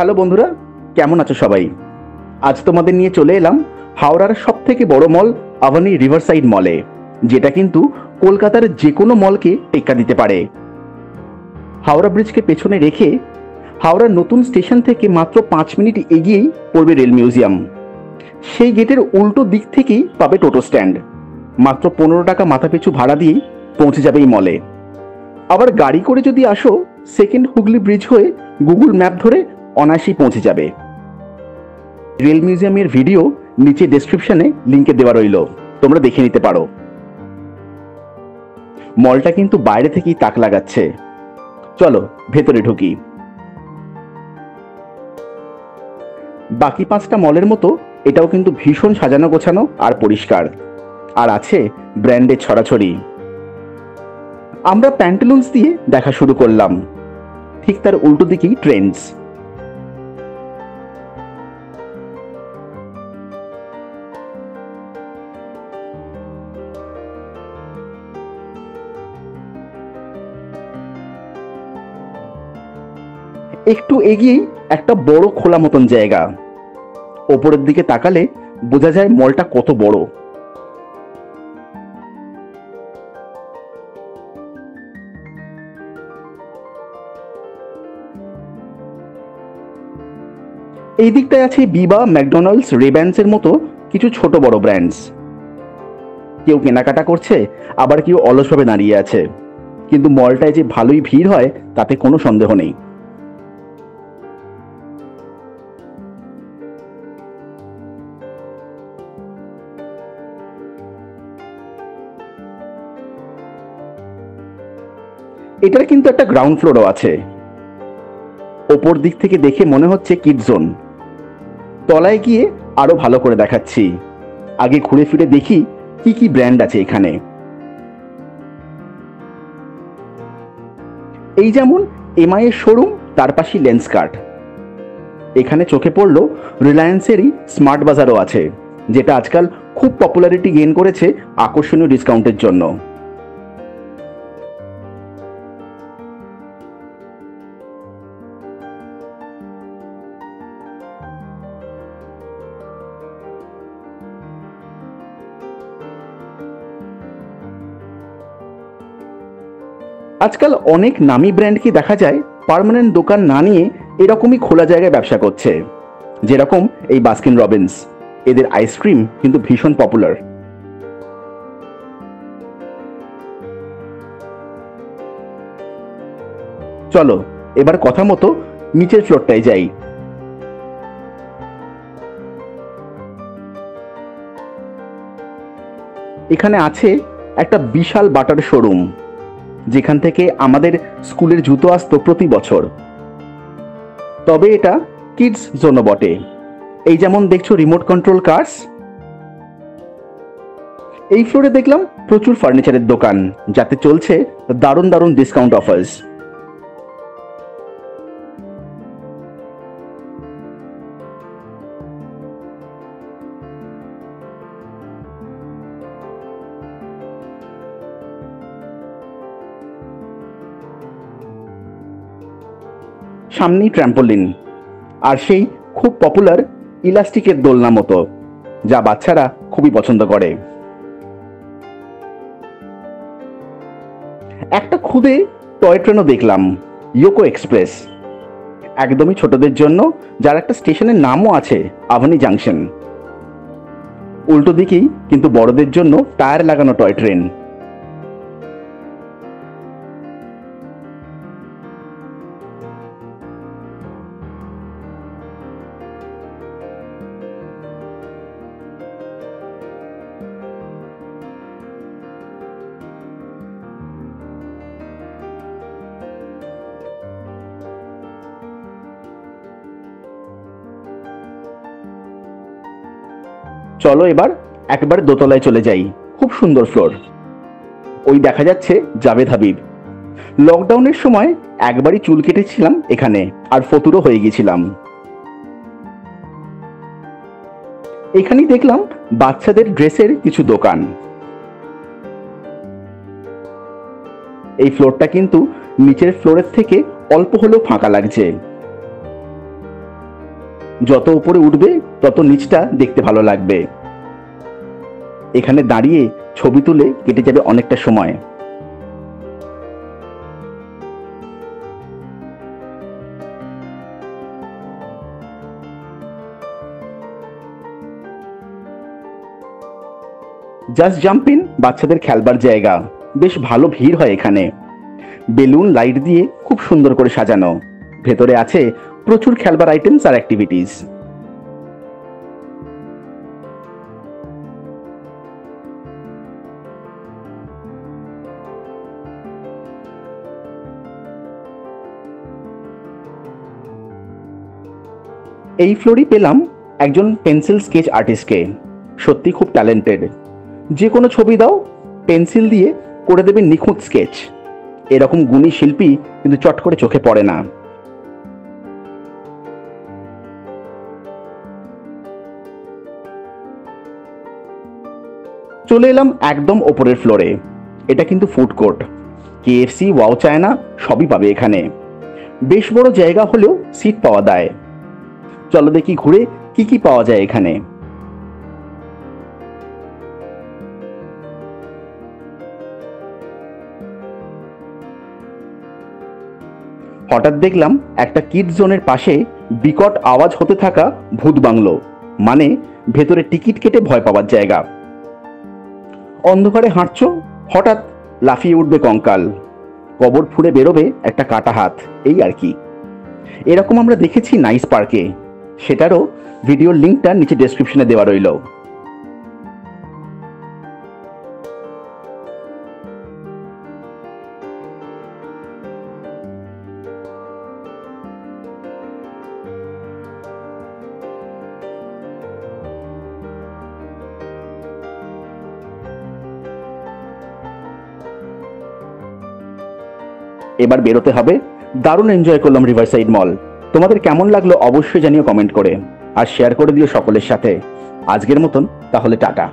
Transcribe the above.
Hello বন্ধুরা, কেমন আছো সবাই? আজ তোমাদের নিয়ে চলে এলাম হাওড়ার সব থেকে বড় মল আভানি রিভারসাইড মলে, যেটা কিন্তু কলকাতার যে কোনো মলকে টেক্কা দিতে পারে। হাওড়া ব্রিজকে পেছনে রেখে হাওড়ার নতুন স্টেশন থেকে মাত্র পাঁচ মিনিট এগিয়েই পড়বে রেল মিউজিয়াম। সেই গেটের উল্টো দিক থেকেই পাবে টোটো স্ট্যান্ড। মাত্র পনেরো টাকা মাথা পিছু ভাড়া দিয়েই পৌঁছে যাবে এই মলে। আবার গাড়ি করে যদি আসো, সেকেন্ড হুগলি ব্রিজ হয়ে গুগল ম্যাপ ধরে অনায়াসেই পৌঁছে যাবে। রেল মিউজিয়ামের ভিডিও নিচে ডেসক্রিপশনে লিঙ্কে দেওয়া রইল। তোমরা দেখে নিতে পারো। মলটা কিন্তু বাইরে থেকেই তাক লাগাচ্ছে। চলো, ভেতরে ঢুকি। বাকি পাঁচটা মলের মতো এটাও কিন্তু ভীষণ সাজানো গোছানো আর পরিষ্কার। আর আছে ব্র্যান্ডের ছড়াছড়ি। আমরা প্যান্টালুন্স দিয়ে দেখা শুরু করলাম। ঠিক তার উল্টো দিকেই ট্রেন্ডস একটু এগিয়েই একটা বড় খোলা মতন জায়গা। ওপরের দিকে তাকালে বোঝা যায় মলটা কত বড়। এই দিকটায় আছে বিবা, ম্যাকডোনাল্ডস, রেব্যান্সের মতো কিছু ছোট বড় ব্র্যান্ডস। কেউ কেনাকাটা করছে, আবার কেউ অলসভাবে দাঁড়িয়ে আছে। কিন্তু মলটায় যে ভালোই ভিড় হয়, তাতে কোনো সন্দেহ নেই। এটার কিন্তু একটা গ্রাউন্ড ফ্লোরও আছে। ওপর দিক থেকে দেখে মনে হচ্ছে কিড জোন তলায় গিয়ে আরও ভালো করে দেখাচ্ছি। আগে ঘুরে ফিরে দেখি কি কি ব্র্যান্ড আছে এখানে। এই যেমন এমআই এর শোরুম তার পাশে লেন্স কার্ট এখানে চোখে পড়ল রিলায়েন্সেরই স্মার্ট বাজারও আছে, যেটা আজকাল খুব পপুলারিটি গেইন করেছে আকর্ষণীয় ডিসকাউন্টের জন্য। আজকাল অনেক নামি ব্র্যান্ডকে দেখা যায় পার্মানেন্ট দোকান না নিয়ে এরকমই খোলা জায়গায় ব্যবসা করছে। যেরকম এই বাস্কিন রবিন্স এদের আইসক্রিম কিন্তু ভীষণ পপুলার চলো, এবার কথা মতো নিচের ফ্লোরটায় যাই। এখানে আছে একটা বিশাল বাটার শোরুম যেখান থেকে আমাদের স্কুলের জুতো আসতো প্রতি বছর। তবে এটা কিডস জন্য বটে। এই যেমন দেখছ রিমোট কন্ট্রোল কার্স, এই ফ্লোরে দেখলাম প্রচুর ফার্নিচারের দোকান, যাতে চলছে দারুণ দারুণ ডিসকাউন্ট অফার্স সামনেই ট্র্যাম্পোলিন আর সেই খুব পপুলার ইলাস্টিকের দোলনা মতো, যা বাচ্চারা খুবই পছন্দ করে। একটা খুদে টয় ট্রেনও দেখলাম ইয়োকো এক্সপ্রেস একদমই ছোটদের জন্য, যার একটা স্টেশনের নামও আছে আভানি জাংশন উল্টো দিকেই কিন্তু বড়দের জন্য টায়ার লাগানো টয় ট্রেন চলো এবার একবার দোতলায় চলে যাই। খুব সুন্দর ফ্লোর ওই দেখা যাচ্ছে জাভেদ হাবিব। লকডাউনের সময় একবারই চুল কেটেছিলাম এখানে আর ফতুরও হয়ে গেছিলাম। এখানেই দেখলাম বাচ্চাদের ড্রেসের কিছু দোকান। এই ফ্লোরটা কিন্তু নিচের ফ্লোরের থেকে অল্প হলেও ফাঁকা লাগছে। যত উপরে উঠবে, তত নিচটা দেখতে ভালো লাগবে। এখানে দাঁড়িয়ে ছবি তুলে কেটে যাবে অনেকটা সময়। জাস্ট জাম্প ইন বাচ্চাদের খেলবার জায়গা। বেশ ভালো ভিড় হয় এখানে। বেলুন, লাইট দিয়ে খুব সুন্দর করে সাজানো। ভেতরে আছে প্রচুর খেলবার আইটেমস আর অ্যাক্টিভিটিস এই ফ্লোরই পেলাম একজন পেন্সিল স্কেচ আর্টিস্টকে সত্যি খুব ট্যালেন্টেড যে কোনো ছবি দাও পেন্সিল দিয়ে করে দেবে নিখুঁত স্কেচ এরকম গুণী শিল্পী কিন্তু চট করে চোখে পড়ে না। চলে এলাম একদম ওপরের ফ্লোরে এটা কিন্তু food court KFC wow China সবই পাবে এখানে। বেশ বড় জায়গা হলেও সিট পাওয়া যায়। চলো দেখি ঘুরে কি কি পাওয়া যায় এখানে। হঠাৎ দেখলাম একটা কিড জোনের পাশে বিকট আওয়াজ হতে থাকা ভূত বাংলো। মানে ভেতরে টিকিট কেটে ভয় পাওয়ার জায়গা। অন্ধকারে হাঁটছ, হঠাৎ লাফিয়ে উঠবে কঙ্কাল। কবর ফুড়ে বেরোবে একটা কাটা হাত, এই আর কি। এরকম আমরা দেখেছি নাইস পার্কে। সেটারও ভিডিওর লিঙ্কটা নিচে ডেসক্রিপশনে দেওয়া রইল। এবার বেরোতে হবে। দারুণ এনজয় করলাম রিভারসাইড মল তোমাদের কেমন লাগল অবশ্যই জানিও কমেন্ট করে। আর শেয়ার করে দিও সকলের সাথে। আজকের মতন, তাহলে টাটা।